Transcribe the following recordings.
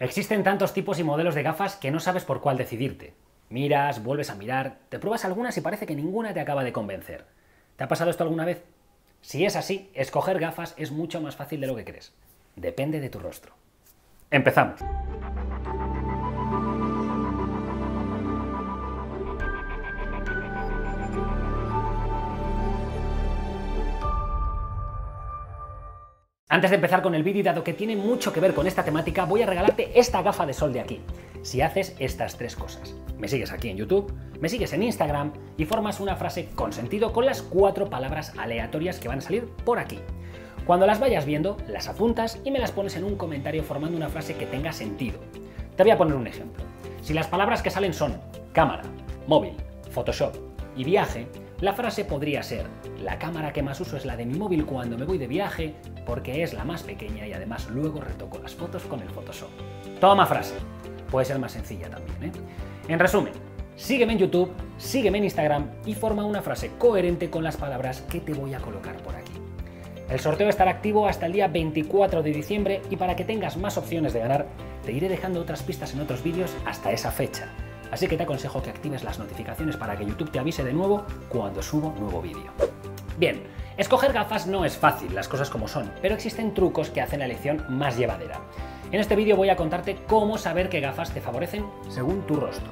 Existen tantos tipos y modelos de gafas que no sabes por cuál decidirte. Miras, vuelves a mirar, te pruebas algunas y parece que ninguna te acaba de convencer. ¿Te ha pasado esto alguna vez? Si es así, escoger gafas es mucho más fácil de lo que crees. Depende de tu rostro. Empezamos. Antes de empezar con el vídeo, dado que tiene mucho que ver con esta temática, voy a regalarte esta gafa de sol de aquí. Si haces estas tres cosas. Me sigues aquí en YouTube, me sigues en Instagram y formas una frase con sentido con las cuatro palabras aleatorias que van a salir por aquí. Cuando las vayas viendo, las apuntas y me las pones en un comentario formando una frase que tenga sentido. Te voy a poner un ejemplo. Si las palabras que salen son cámara, móvil, Photoshop y viaje, la frase podría ser, la cámara que más uso es la de mi móvil cuando me voy de viaje porque es la más pequeña y además luego retoco las fotos con el Photoshop. Toma frase. Puede ser más sencilla también, ¿eh? En resumen, sígueme en YouTube, sígueme en Instagram y forma una frase coherente con las palabras que te voy a colocar por aquí. El sorteo estará activo hasta el día 24 de diciembre y para que tengas más opciones de ganar, te iré dejando otras pistas en otros vídeos hasta esa fecha. Así que te aconsejo que actives las notificaciones para que YouTube te avise de nuevo cuando subo nuevo vídeo. Bien, escoger gafas no es fácil, las cosas como son, pero existen trucos que hacen la elección más llevadera. En este vídeo voy a contarte cómo saber qué gafas te favorecen según tu rostro.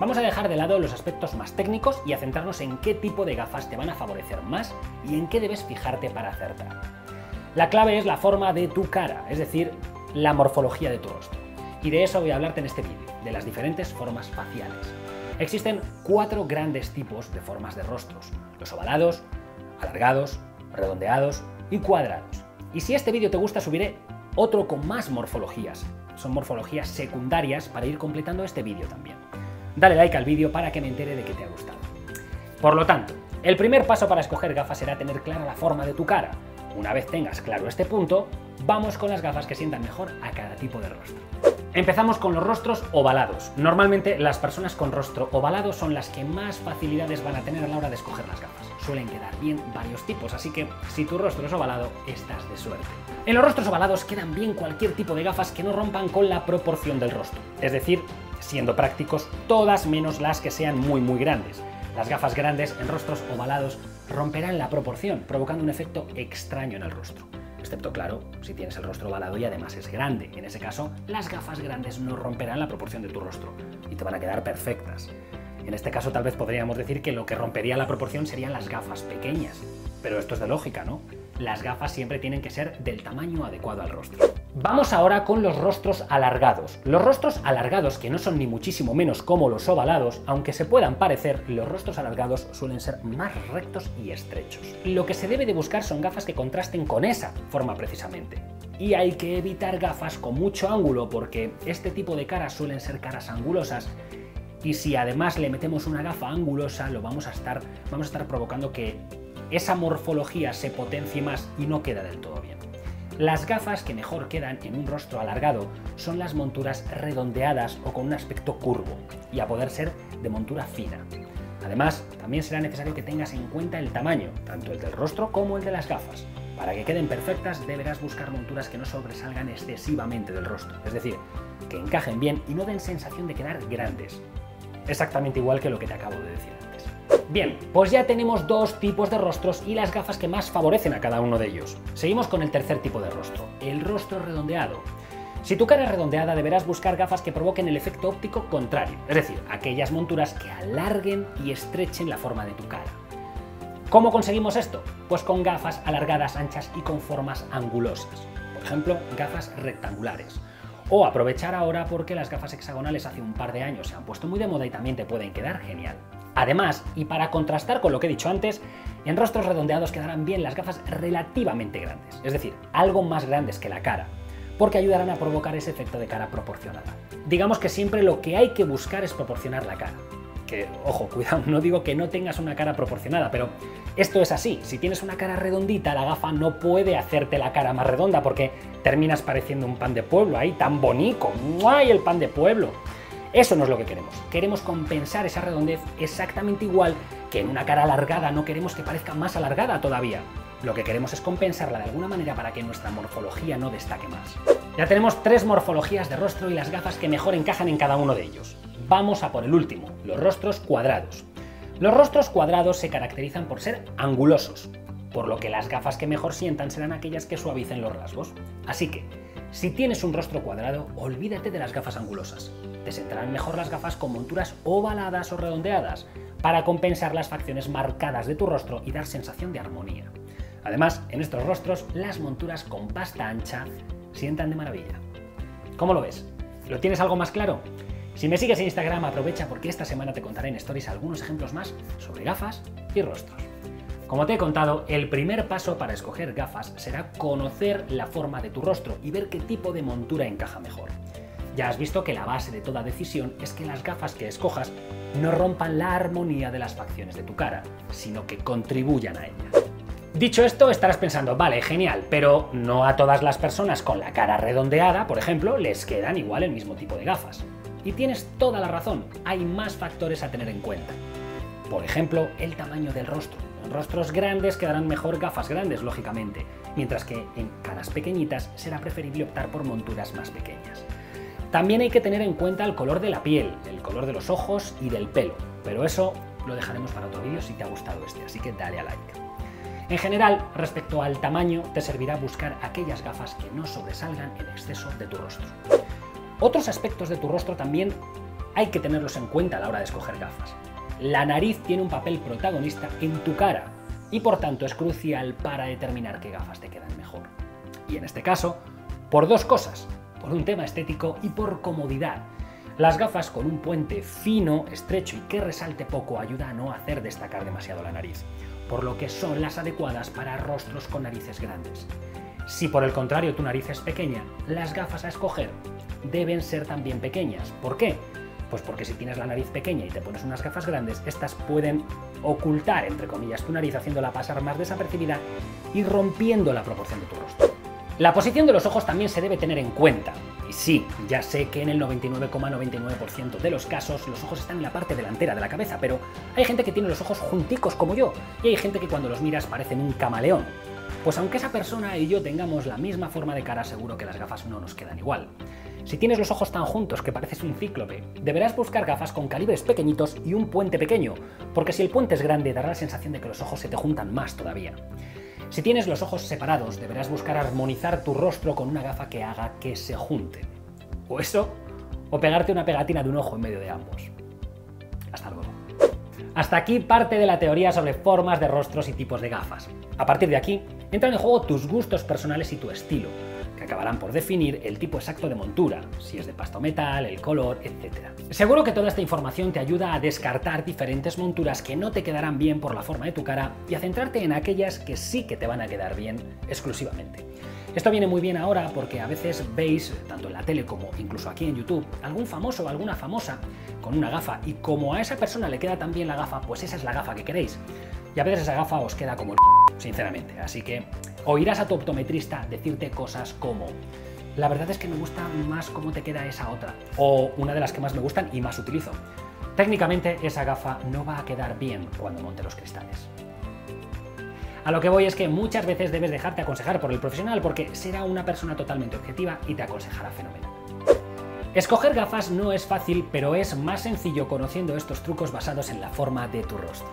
Vamos a dejar de lado los aspectos más técnicos y a centrarnos en qué tipo de gafas te van a favorecer más y en qué debes fijarte para acertar. La clave es la forma de tu cara, es decir, la morfología de tu rostro. Y de eso voy a hablarte en este vídeo, de las diferentes formas faciales. Existen cuatro grandes tipos de formas de rostros, los ovalados, alargados, redondeados y cuadrados. Y si este vídeo te gusta subiré otro con más morfologías. Son morfologías secundarias para ir completando este vídeo también. Dale like al vídeo para que me entere de que te ha gustado. Por lo tanto, el primer paso para escoger gafas será tener clara la forma de tu cara. Una vez tengas claro este punto, vamos con las gafas que sientan mejor a cada tipo de rostro. Empezamos con los rostros ovalados. Normalmente las personas con rostro ovalado son las que más facilidades van a tener a la hora de escoger las gafas. Suelen quedar bien varios tipos, así que si tu rostro es ovalado, estás de suerte. En los rostros ovalados quedan bien cualquier tipo de gafas que no rompan con la proporción del rostro. Es decir, siendo prácticos, todas menos las que sean muy muy grandes. Las gafas grandes en rostros ovalados romperán la proporción, provocando un efecto extraño en el rostro excepto claro si tienes el rostro ovalado y además es grande. En ese caso, las gafas grandes no romperán la proporción de tu rostro y te van a quedar perfectas. En este caso tal vez podríamos decir que lo que rompería la proporción serían las gafas pequeñas, pero esto es de lógica, ¿no? Las gafas siempre tienen que ser del tamaño adecuado al rostro. Vamos ahora con los rostros alargados. Los rostros alargados, que no son ni muchísimo menos como los ovalados, aunque se puedan parecer, los rostros alargados suelen ser más rectos y estrechos. Lo que se debe de buscar son gafas que contrasten con esa forma precisamente. Y hay que evitar gafas con mucho ángulo porque este tipo de caras suelen ser caras angulosas y si además le metemos una gafa angulosa lo vamos a estar, vamos a estar provocando que esa morfología se potencie más y no queda del todo bien. Las gafas que mejor quedan en un rostro alargado son las monturas redondeadas o con un aspecto curvo, y a poder ser de montura fina. Además, también será necesario que tengas en cuenta el tamaño, tanto el del rostro como el de las gafas. Para que queden perfectas deberás buscar monturas que no sobresalgan excesivamente del rostro, es decir, que encajen bien y no den sensación de quedar grandes. Exactamente igual que lo que te acabo de decir. Bien, pues ya tenemos dos tipos de rostros y las gafas que más favorecen a cada uno de ellos. Seguimos con el tercer tipo de rostro, el rostro redondeado. Si tu cara es redondeada deberás buscar gafas que provoquen el efecto óptico contrario, es decir, aquellas monturas que alarguen y estrechen la forma de tu cara. ¿Cómo conseguimos esto? Pues con gafas alargadas, anchas y con formas angulosas. Por ejemplo, gafas rectangulares. O aprovechar ahora porque las gafas hexagonales hace un par de años se han puesto muy de moda y también te pueden quedar genial. Además, y para contrastar con lo que he dicho antes, en rostros redondeados quedarán bien las gafas relativamente grandes, es decir, algo más grandes que la cara, porque ayudarán a provocar ese efecto de cara proporcionada. Digamos que siempre lo que hay que buscar es proporcionar la cara. Que, ojo, cuidado, no digo que no tengas una cara proporcionada, pero esto es así. Si tienes una cara redondita, la gafa no puede hacerte la cara más redonda porque terminas pareciendo un pan de pueblo ahí, tan bonito. ¡Ay, el pan de pueblo! Eso no es lo que queremos. Queremos compensar esa redondez exactamente igual que en una cara alargada no queremos que parezca más alargada todavía. Lo que queremos es compensarla de alguna manera para que nuestra morfología no destaque más. Ya tenemos tres morfologías de rostro y las gafas que mejor encajan en cada uno de ellos. Vamos a por el último, los rostros cuadrados. Los rostros cuadrados se caracterizan por ser angulosos, por lo que las gafas que mejor sientan serán aquellas que suavicen los rasgos. Así que, si tienes un rostro cuadrado, olvídate de las gafas angulosas. Te sentarán mejor las gafas con monturas ovaladas o redondeadas, para compensar las facciones marcadas de tu rostro y dar sensación de armonía. Además, en estos rostros, las monturas con pasta ancha sientan de maravilla. ¿Cómo lo ves? ¿Lo tienes algo más claro? Si me sigues en Instagram, aprovecha porque esta semana te contaré en stories algunos ejemplos más sobre gafas y rostros. Como te he contado, el primer paso para escoger gafas será conocer la forma de tu rostro y ver qué tipo de montura encaja mejor. Ya has visto que la base de toda decisión es que las gafas que escojas no rompan la armonía de las facciones de tu cara, sino que contribuyan a ella. Dicho esto, estarás pensando, vale, genial, pero no a todas las personas con la cara redondeada, por ejemplo, les quedan igual el mismo tipo de gafas. Y tienes toda la razón, hay más factores a tener en cuenta. Por ejemplo, el tamaño del rostro. En rostros grandes quedarán mejor gafas grandes, lógicamente, mientras que en caras pequeñitas será preferible optar por monturas más pequeñas. También hay que tener en cuenta el color de la piel, el color de los ojos y del pelo, pero eso lo dejaremos para otro vídeo si te ha gustado este, así que dale a like. En general, respecto al tamaño, te servirá buscar aquellas gafas que no sobresalgan en exceso de tu rostro. Otros aspectos de tu rostro también hay que tenerlos en cuenta a la hora de escoger gafas. La nariz tiene un papel protagonista en tu cara y por tanto es crucial para determinar qué gafas te quedan mejor. Y en este caso, por dos cosas, por un tema estético y por comodidad. Las gafas con un puente fino, estrecho y que resalte poco ayuda a no hacer destacar demasiado la nariz, por lo que son las adecuadas para rostros con narices grandes. Si por el contrario tu nariz es pequeña, las gafas a escoger deben ser también pequeñas. ¿Por qué? Pues porque si tienes la nariz pequeña y te pones unas gafas grandes, estas pueden ocultar, entre comillas, tu nariz haciéndola pasar más desapercibida y rompiendo la proporción de tu rostro. La posición de los ojos también se debe tener en cuenta. Y sí, ya sé que en el 99,99% de los casos los ojos están en la parte delantera de la cabeza, pero hay gente que tiene los ojos junticos como yo, y hay gente que cuando los miras parecen un camaleón. Pues aunque esa persona y yo tengamos la misma forma de cara, seguro que las gafas no nos quedan igual. Si tienes los ojos tan juntos que pareces un cíclope, deberás buscar gafas con calibres pequeñitos y un puente pequeño, porque si el puente es grande dará la sensación de que los ojos se te juntan más todavía. Si tienes los ojos separados, deberás buscar armonizar tu rostro con una gafa que haga que se junten. O eso, o pegarte una pegatina de un ojo en medio de ambos. Hasta luego. Hasta aquí parte de la teoría sobre formas de rostros y tipos de gafas. A partir de aquí, entran en juego tus gustos personales y tu estilo, acabarán por definir el tipo exacto de montura, si es de pasta o metal, el color, etc. Seguro que toda esta información te ayuda a descartar diferentes monturas que no te quedarán bien por la forma de tu cara y a centrarte en aquellas que sí que te van a quedar bien exclusivamente. Esto viene muy bien ahora porque a veces veis, tanto en la tele como incluso aquí en YouTube, algún famoso o alguna famosa con una gafa y como a esa persona le queda tan bien la gafa, pues esa es la gafa que queréis. Y a veces esa gafa os queda como el sinceramente. Así que oirás a tu optometrista decirte cosas como la verdad es que me gusta más cómo te queda esa otra, o una de las que más me gustan y más utilizo. Técnicamente esa gafa no va a quedar bien cuando monte los cristales. A lo que voy es que muchas veces debes dejarte aconsejar por el profesional porque será una persona totalmente objetiva y te aconsejará fenomenal. Escoger gafas no es fácil, pero es más sencillo conociendo estos trucos basados en la forma de tu rostro.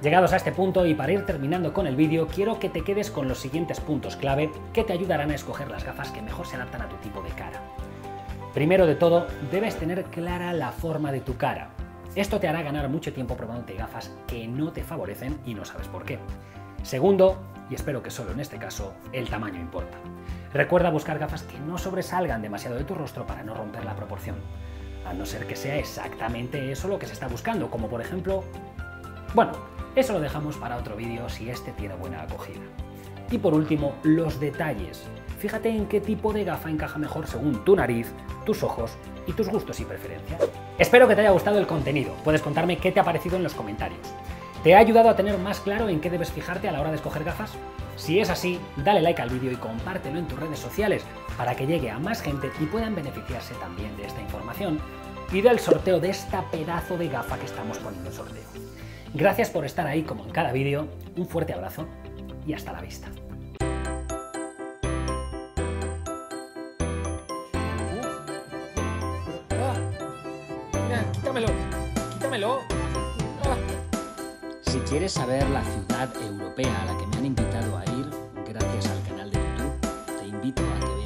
Llegados a este punto y para ir terminando con el vídeo, quiero que te quedes con los siguientes puntos clave que te ayudarán a escoger las gafas que mejor se adaptan a tu tipo de cara. Primero de todo, debes tener clara la forma de tu cara. Esto te hará ganar mucho tiempo probándote gafas que no te favorecen y no sabes por qué. Segundo, y espero que solo en este caso, el tamaño importa. Recuerda buscar gafas que no sobresalgan demasiado de tu rostro para no romper la proporción, a no ser que sea exactamente eso lo que se está buscando, como por ejemplo... Bueno, eso lo dejamos para otro vídeo si este tiene buena acogida. Y por último, los detalles. Fíjate en qué tipo de gafa encaja mejor según tu nariz, tus ojos y tus gustos y preferencias. Espero que te haya gustado el contenido. Puedes contarme qué te ha parecido en los comentarios. ¿Te ha ayudado a tener más claro en qué debes fijarte a la hora de escoger gafas? Si es así, dale like al vídeo y compártelo en tus redes sociales para que llegue a más gente y puedan beneficiarse también de esta información y del sorteo de esta pedazo de gafa que estamos poniendo en sorteo. Gracias por estar ahí como en cada vídeo, un fuerte abrazo y hasta la vista. quítamelo, quítamelo. Si quieres saber la ciudad europea a la que me han invitado a ir, gracias al canal de YouTube, te invito a que